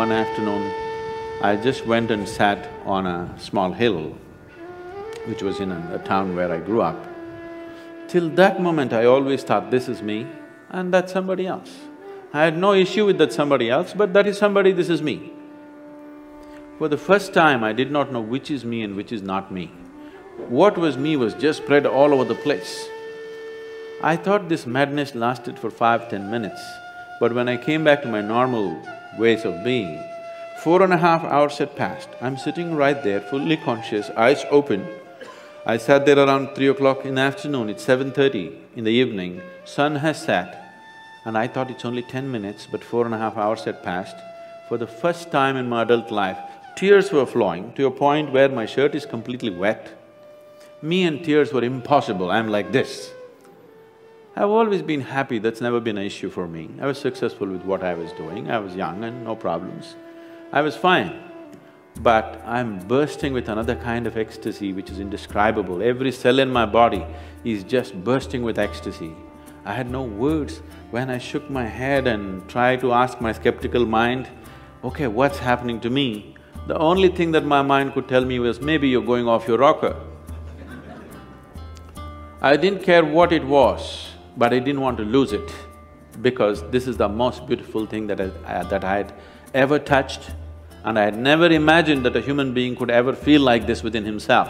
one afternoon, I just went and sat on a small hill, which was in a, a town where I grew up. Till that moment, I always thought, this is me and that's somebody else. I had no issue with that somebody else, but that is somebody, this is me. For the first time, I did not know which is me and which is not me. What was me was just spread all over the place. I thought this madness lasted for five, ten minutes, but when I came back to my normal ways of being, four and a half hours had passed. I'm sitting right there, fully conscious, eyes open. I sat there around three o'clock in the afternoon, it's seven thirty in the evening, sun has set, and I thought it's only ten minutes, but four and a half hours had passed. For the first time in my adult life, tears were flowing to a point where my shirt is completely wet. Me and tears were impossible, I'm like this. I've always been happy, that's never been an issue for me. I was successful with what I was doing, I was young and no problems. I was fine. But I'm bursting with another kind of ecstasy which is indescribable. Every cell in my body is just bursting with ecstasy. I had no words. When I shook my head and tried to ask my skeptical mind, okay, what's happening to me? The only thing that my mind could tell me was, maybe you're going off your rocker. I didn't care what it was, but I didn't want to lose it because this is the most beautiful thing that I, that I had ever touched and I had never imagined that a human being could ever feel like this within himself.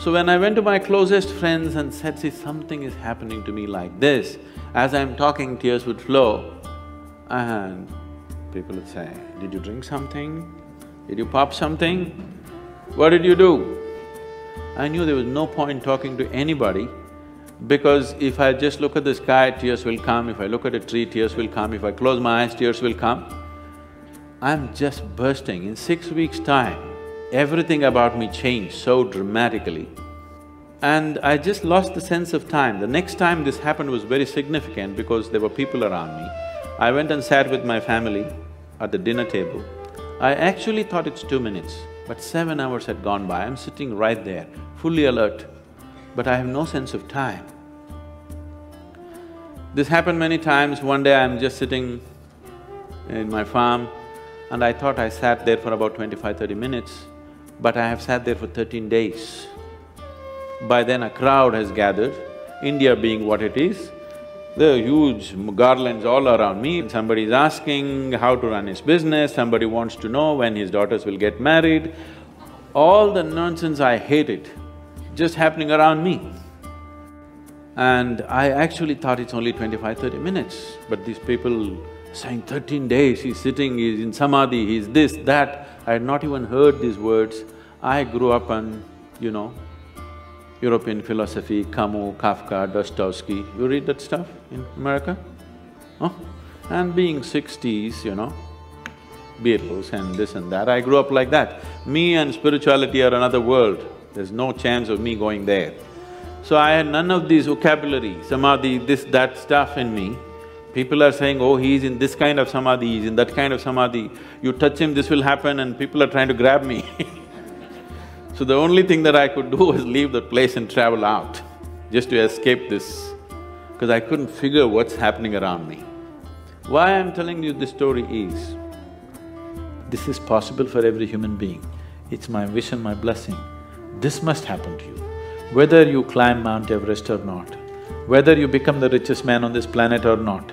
So when I went to my closest friends and said, see, something is happening to me like this, as I'm talking, tears would flow, and people would say, did you drink something? Did you pop something? What did you do? I knew there was no point talking to anybody because if I just look at the sky, tears will come, if I look at a tree, tears will come, if I close my eyes, tears will come. I'm just bursting. In six weeks' time, everything about me changed so dramatically. And I just lost the sense of time. The next time this happened was very significant because there were people around me. I went and sat with my family at the dinner table. I actually thought it's two minutes, but seven hours had gone by. I'm sitting right there, fully alert, but I have no sense of time. This happened many times. One day I'm just sitting in my farm and I thought I sat there for about 25, 30 minutes but I have sat there for thirteen days. By then a crowd has gathered, India being what it is, there are huge garlands all around me, somebody is asking how to run his business, somebody wants to know when his daughters will get married. All the nonsense I hated just happening around me. And I actually thought it's only 25, 30 minutes, but these people saying thirteen days, he's sitting, he's in samadhi, he's this, that. I had not even heard these words. I grew up on, you know, European philosophy, Camus, Kafka, Dostoevsky. You read that stuff in America? Huh? And being sixties, you know, Beatles and this and that, I grew up like that. Me and spirituality are another world, there's no chance of me going there. So I had none of these vocabulary, samadhi, this, that stuff in me. People are saying, oh, he's in this kind of samadhi, he's in that kind of samadhi, you touch him, this will happen and people are trying to grab me So the only thing that I could do was leave the place and travel out, just to escape this, because I couldn't figure what's happening around me. Why I'm telling you this story is, this is possible for every human being. It's my wish and my blessing. This must happen to you. Whether you climb Mount Everest or not, whether you become the richest man on this planet or not,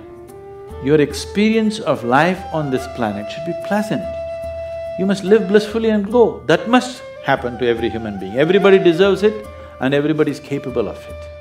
your experience of life on this planet should be pleasant. You must live blissfully and go. That must happen to every human being. Everybody deserves it and everybody is capable of it.